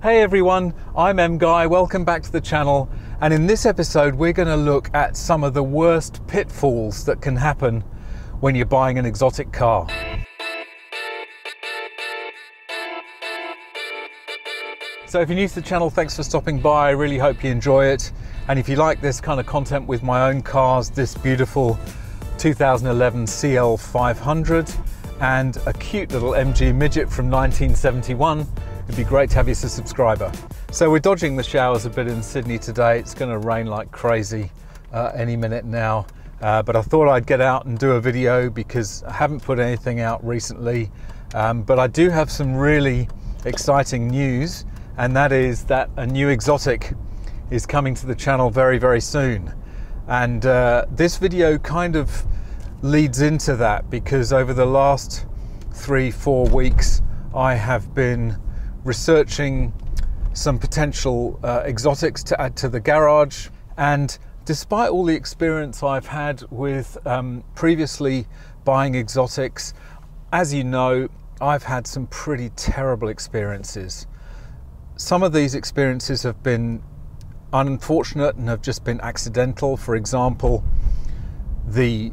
Hey everyone, I'm M Guy. Welcome back to the channel. And in this episode, we're going to look at some of the worst pitfalls that can happen when you're buying an exotic car. So if you're new to the channel, thanks for stopping by. I really hope you enjoy it. And if you like this kind of content with my own cars, this beautiful 2011 CL500 and a cute little MG Midget from 1971, it'd be great to have you as a subscriber. So we're dodging the showers a bit in Sydney today. It's going to rain like crazy uh, any minute now. Uh, but I thought I'd get out and do a video because I haven't put anything out recently. Um, but I do have some really exciting news and that is that a new exotic is coming to the channel very, very soon. And uh, this video kind of leads into that because over the last three, four weeks, I have been researching some potential uh, exotics to add to the garage. And despite all the experience I've had with um, previously buying exotics, as you know, I've had some pretty terrible experiences some of these experiences have been unfortunate and have just been accidental. For example, the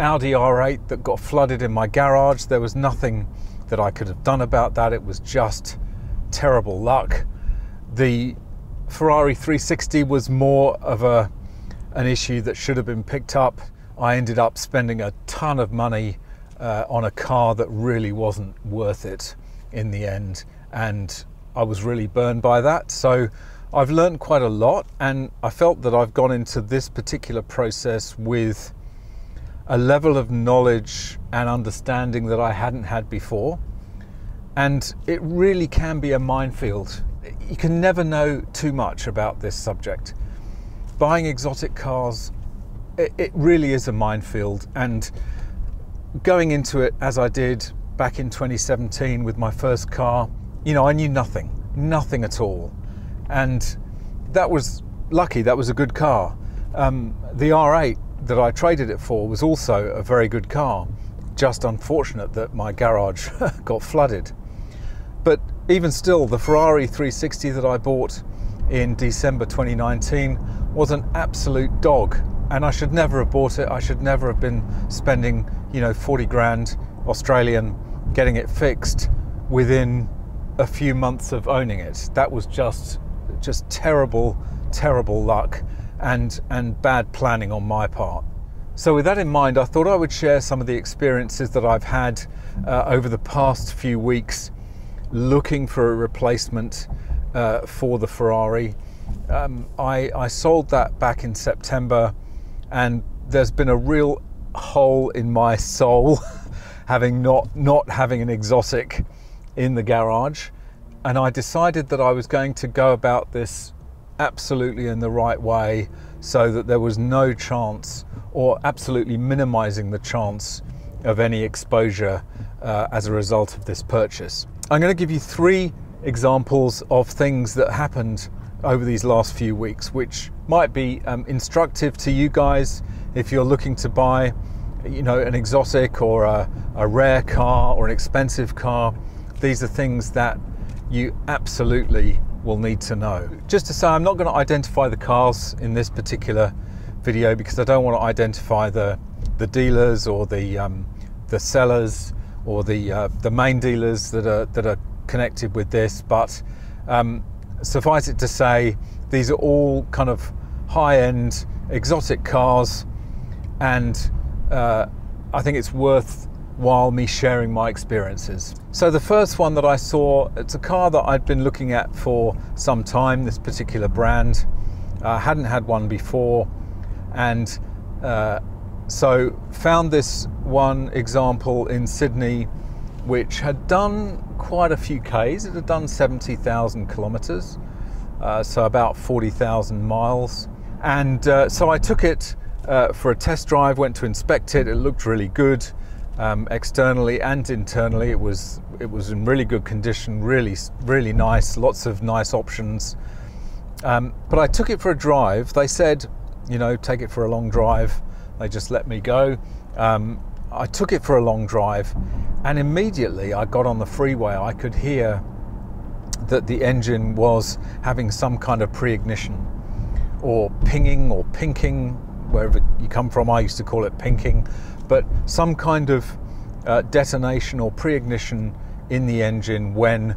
Audi R8 that got flooded in my garage, there was nothing that I could have done about that. It was just terrible luck. The Ferrari 360 was more of a an issue that should have been picked up. I ended up spending a ton of money uh, on a car that really wasn't worth it in the end and I was really burned by that. So I've learned quite a lot, and I felt that I've gone into this particular process with a level of knowledge and understanding that I hadn't had before. And it really can be a minefield. You can never know too much about this subject. Buying exotic cars, it, it really is a minefield. And going into it as I did back in 2017 with my first car, you know, I knew nothing, nothing at all. And that was lucky, that was a good car. Um, the R8 that I traded it for was also a very good car. Just unfortunate that my garage got flooded. But even still, the Ferrari 360 that I bought in December 2019 was an absolute dog. And I should never have bought it. I should never have been spending, you know, 40 grand Australian getting it fixed within a few months of owning it. That was just just terrible, terrible luck and and bad planning on my part. So with that in mind, I thought I would share some of the experiences that I've had uh, over the past few weeks looking for a replacement uh, for the Ferrari. Um, I, I sold that back in September and there's been a real hole in my soul having not not having an exotic in the garage and I decided that I was going to go about this absolutely in the right way so that there was no chance or absolutely minimizing the chance of any exposure uh, as a result of this purchase. I'm going to give you three examples of things that happened over these last few weeks, which might be um, instructive to you guys if you're looking to buy, you know, an exotic or a, a rare car or an expensive car these are things that you absolutely will need to know. Just to say, I'm not going to identify the cars in this particular video because I don't want to identify the the dealers or the um, the sellers or the uh, the main dealers that are that are connected with this. But um, suffice it to say, these are all kind of high-end exotic cars, and uh, I think it's worth while me sharing my experiences. So the first one that I saw, it's a car that I'd been looking at for some time, this particular brand. I uh, hadn't had one before and uh, so found this one example in Sydney which had done quite a few Ks. It had done 70,000 kilometers, uh, so about 40,000 miles. And uh, so I took it uh, for a test drive, went to inspect it. It looked really good um, externally and internally. It was it was in really good condition, really really nice, lots of nice options. Um, but I took it for a drive. They said, you know, take it for a long drive. They just let me go. Um, I took it for a long drive, and immediately I got on the freeway. I could hear that the engine was having some kind of pre-ignition or pinging or pinking, wherever you come from. I used to call it pinking, but some kind of uh, detonation or pre-ignition in the engine when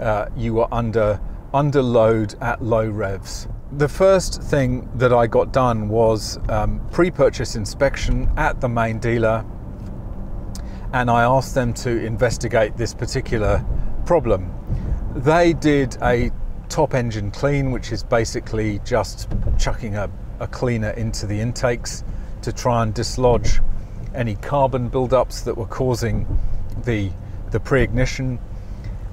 uh, you were under under load at low revs. The first thing that I got done was um, pre-purchase inspection at the main dealer, and I asked them to investigate this particular problem. They did a top engine clean, which is basically just chucking a, a cleaner into the intakes to try and dislodge any carbon buildups that were causing the the pre-ignition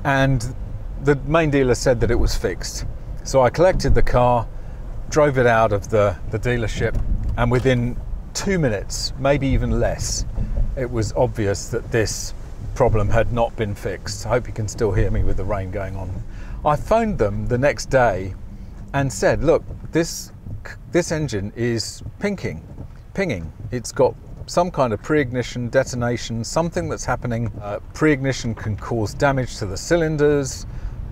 and the main dealer said that it was fixed so I collected the car drove it out of the, the dealership and within two minutes maybe even less it was obvious that this problem had not been fixed. I hope you can still hear me with the rain going on. I phoned them the next day and said look this this engine is pinking pinging. It's got some kind of pre-ignition detonation, something that's happening. Uh, pre-ignition can cause damage to the cylinders,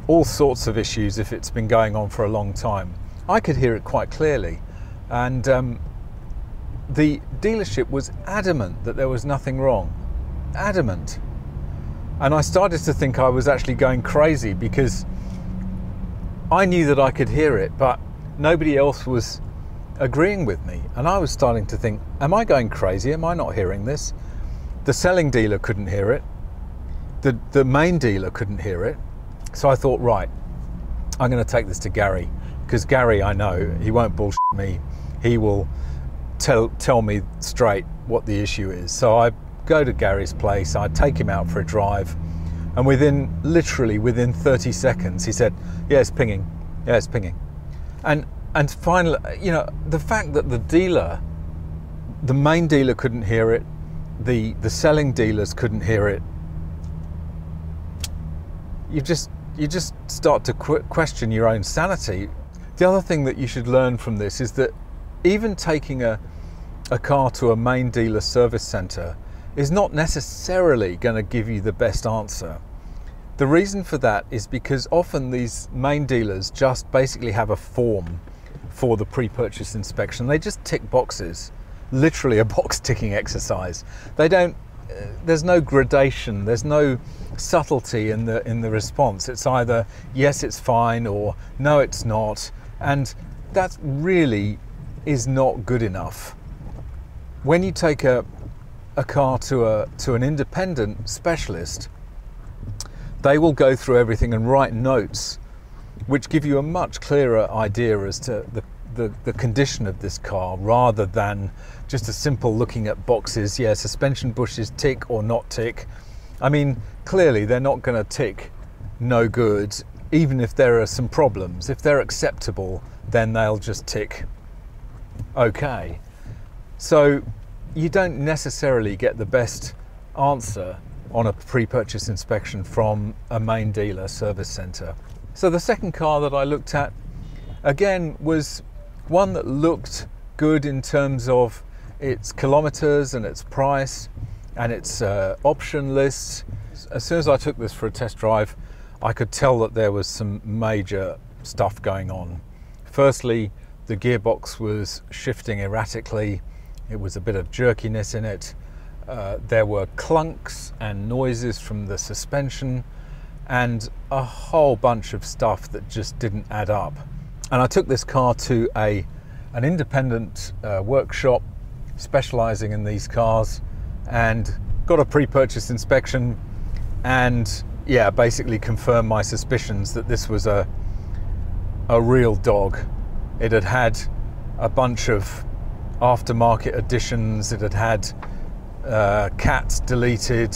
all sorts of issues if it's been going on for a long time. I could hear it quite clearly, and um, the dealership was adamant that there was nothing wrong. Adamant. And I started to think I was actually going crazy because I knew that I could hear it, but nobody else was agreeing with me. And I was starting to think, am I going crazy? Am I not hearing this? The selling dealer couldn't hear it. The, the main dealer couldn't hear it. So I thought, right, I'm going to take this to Gary because Gary, I know, he won't bullshit me. He will tell, tell me straight what the issue is. So I go to Gary's place, I take him out for a drive, and within literally within 30 seconds, he said, Yeah, it's pinging. Yeah, it's pinging. And and finally, you know, the fact that the dealer, the main dealer couldn't hear it, the the selling dealers couldn't hear it. You just you just start to qu- question your own sanity. The other thing that you should learn from this is that even taking a a car to a main dealer service center is not necessarily going to give you the best answer. The reason for that is because often these main dealers just basically have a form for the pre-purchase inspection. They just tick boxes, literally a box ticking exercise. They don't. There's no gradation. There's no subtlety in the in the response. It's either yes, it's fine, or no, it's not, and that really is not good enough. When you take a a car to a to an independent specialist, they will go through everything and write notes which give you a much clearer idea as to the, the, the, condition of this car rather than just a simple looking at boxes. Yeah, suspension bushes tick or not tick. I mean, clearly they're not going to tick no good, even if there are some problems. If they're acceptable, then they'll just tick okay. So you don't necessarily get the best answer on a pre purchase inspection from a main dealer service centre. So the second car that I looked at again was one that looked good in terms of its kilometers and its price and its uh, option list. As soon as I took this for a test drive, I could tell that there was some major stuff going on. Firstly, the gearbox was shifting erratically. It was a bit of jerkiness in it. Uh, there were clunks and noises from the suspension and a whole bunch of stuff that just didn't add up. And I took this car to a an independent uh, workshop specializing in these cars and got a pre-purchase inspection and yeah basically confirmed my suspicions that this was a a real dog. It had had a bunch of aftermarket additions. It had had uh, cats deleted.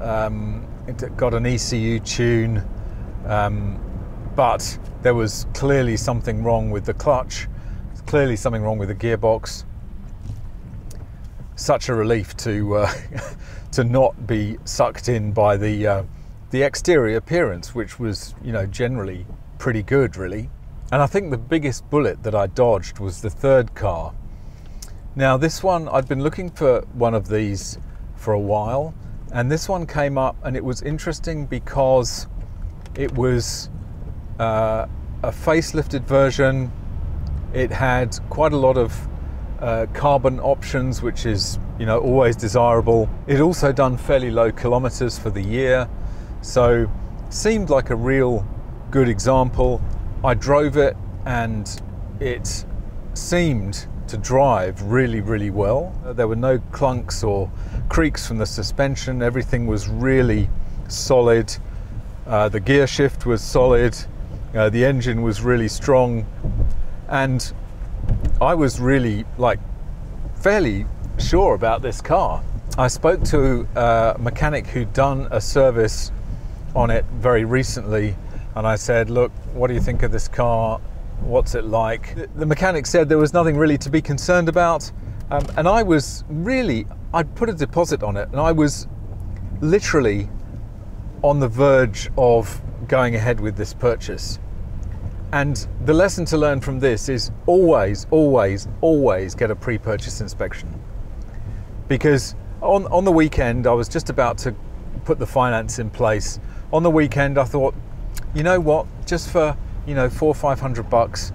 Um, it got an ECU tune, um, but there was clearly something wrong with the clutch, clearly something wrong with the gearbox. Such a relief to uh, to not be sucked in by the uh, the exterior appearance, which was you know generally pretty good, really. And I think the biggest bullet that I dodged was the third car. Now this one, I'd been looking for one of these for a while and this one came up and it was interesting because it was uh, a facelifted version. It had quite a lot of uh, carbon options, which is you know always desirable. It also done fairly low kilometers for the year, so seemed like a real good example. I drove it and it seemed to drive really, really well. There were no clunks or creaks from the suspension. Everything was really solid. Uh, the gear shift was solid. Uh, the engine was really strong. And I was really like fairly sure about this car. I spoke to a mechanic who'd done a service on it very recently and I said, Look, what do you think of this car? What's it like? The mechanic said there was nothing really to be concerned about. Um, and I was really, I'd put a deposit on it and I was literally on the verge of going ahead with this purchase. And the lesson to learn from this is always, always, always get a pre purchase inspection. Because on, on the weekend, I was just about to put the finance in place. On the weekend, I thought, you know what, just for, you know, four or five hundred bucks,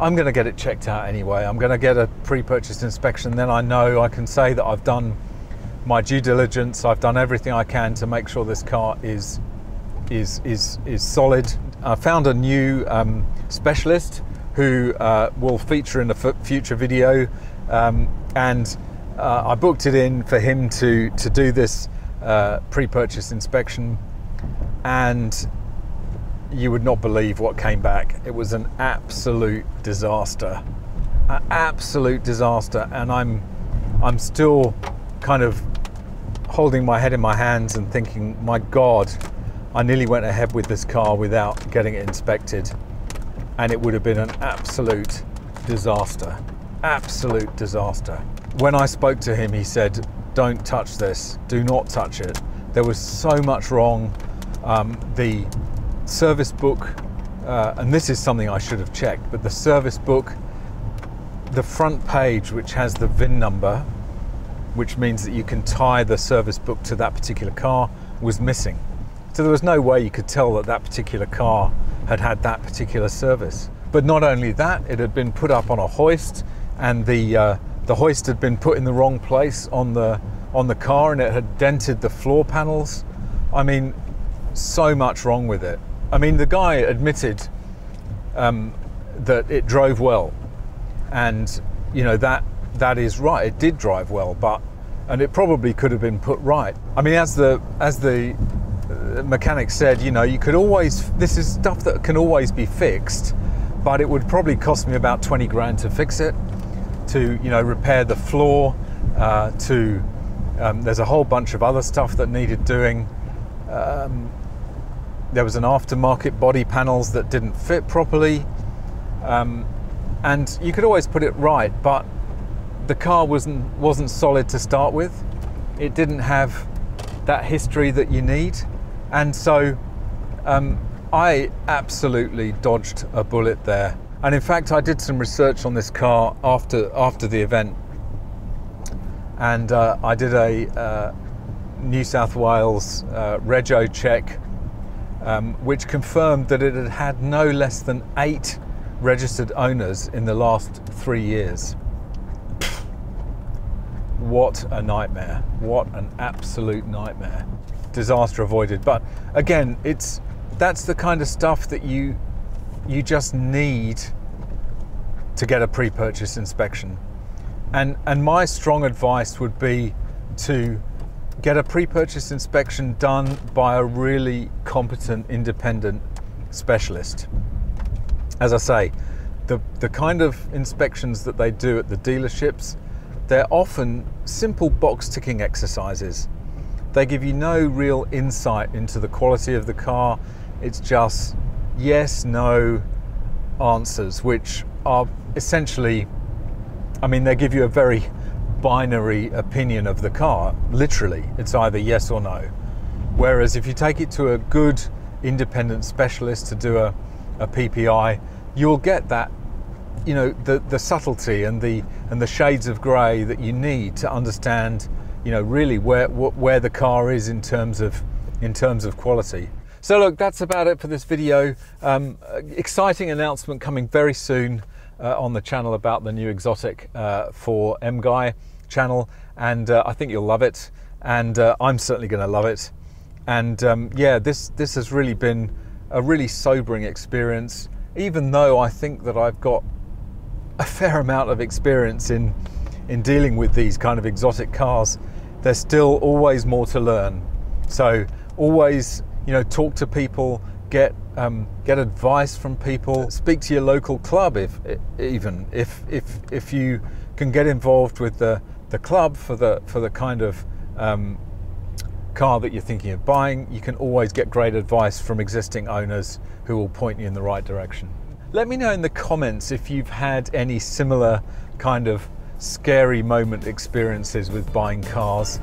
I'm going to get it checked out anyway. I'm going to get a pre purchase inspection. Then I know I can say that I've done my due diligence. I've done everything I can to make sure this car is is is is solid. I found a new um, specialist who uh, will feature in a future video, um, and uh, I booked it in for him to to do this uh, pre-purchase inspection, and you would not believe what came back. It was an absolute disaster, an absolute disaster, and I'm I'm still kind of holding my head in my hands and thinking, my God, I nearly went ahead with this car without getting it inspected, and it would have been an absolute disaster. Absolute disaster. When I spoke to him, he said, Don't touch this, do not touch it. There was so much wrong. Um, the service book, uh, and this is something I should have checked, but the service book, the front page, which has the VIN number, which means that you can tie the service book to that particular car, was missing. So there was no way you could tell that that particular car had had that particular service. But not only that, it had been put up on a hoist, and the uh, the hoist had been put in the wrong place on the on the car, and it had dented the floor panels. I mean, so much wrong with it. I mean, the guy admitted um, that it drove well, and you know that that is right. It did drive well, but and it probably could have been put right. I mean, as the as the mechanic said, you know, you could always this is stuff that can always be fixed, but it would probably cost me about twenty grand to fix it, to you know repair the floor, uh, to um, there's a whole bunch of other stuff that needed doing. Um, there was an aftermarket body panels that didn't fit properly, um, and you could always put it right, but the car wasn't wasn't solid to start with. It didn't have that history that you need, and so um, I absolutely dodged a bullet there. And in fact, I did some research on this car after after the event, and uh, I did a uh, New South Wales uh, rego check um, which confirmed that it had had no less than eight registered owners in the last three years. What a nightmare. What an absolute nightmare. Disaster avoided. But again, it's that's the kind of stuff that you you just need to get a pre-purchase inspection. And and my strong advice would be to get a pre-purchase inspection done by a really competent independent specialist. As I say, the, the kind of inspections that they do at the dealerships, they're often simple box ticking exercises. They give you no real insight into the quality of the car. It's just yes, no answers, which are essentially, I mean, they give you a very binary opinion of the car. Literally, it's either yes or no. Whereas if you take it to a good independent specialist to do a, a PPI, you'll get that, you know, the, the subtlety and the and the shades of grey that you need to understand, you know, really where where the car is in terms of in terms of quality. So look, that's about it for this video. Um, exciting announcement coming very soon uh, on the channel about the new exotic uh, for M-Guy channel, and uh, I think you'll love it, and uh, I'm certainly going to love it. And um, yeah, this this has really been a really sobering experience, even though I think that I've got a fair amount of experience in in dealing with these kind of exotic cars. There's still always more to learn. So always you know, talk to people, get um, get advice from people, speak to your local club if even if if if you can get involved with the the club for the for the kind of um, car that you're thinking of buying, you can always get great advice from existing owners who will point you in the right direction. Let me know in the comments if you've had any similar kind of scary moment experiences with buying cars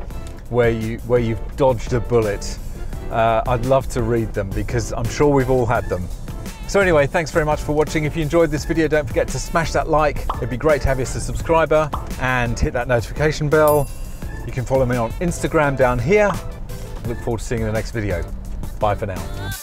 where you where you've dodged a bullet uh, I'd love to read them because I'm sure we've all had them. So anyway, thanks very much for watching. If you enjoyed this video, don't forget to smash that like. It'd be great to have you as a subscriber and hit that notification bell. You can follow me on Instagram down here. Look forward to seeing you in the next video. Bye for now.